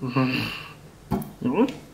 Mm-hmm. Mm -hmm.